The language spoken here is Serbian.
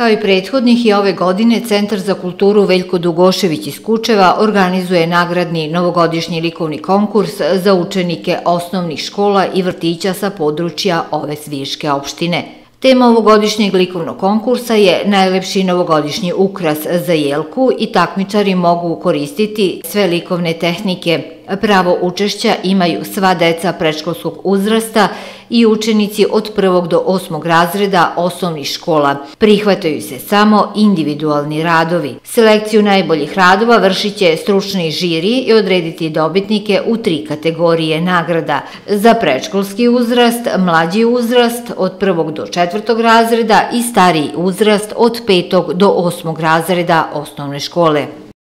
Kao i prethodnih i ove godine, Centar za kulturu Veljko Dugošević iz Kučeva organizuje nagradni novogodišnji likovni konkurs za učenike osnovnih škola i vrtića sa područja ove sviške opštine. Tema ovogodišnjeg likovnog konkursa je najlepši novogodišnji ukras za jelku i takmičari mogu koristiti sve likovne tehnike Pravo učešća imaju sva deca predškolskog uzrasta i učenici od prvog do osmog razreda osnovnih škola. Prihvataju se samo individualni radovi. Selekciju najboljih radova vršit će stručni žiri i odrediti dobitnike u tri kategorije nagrada. Za predškolski uzrast, mlađi uzrast od prvog do četvrtog razreda i stariji uzrast od petog do osmog razreda osnovne škole.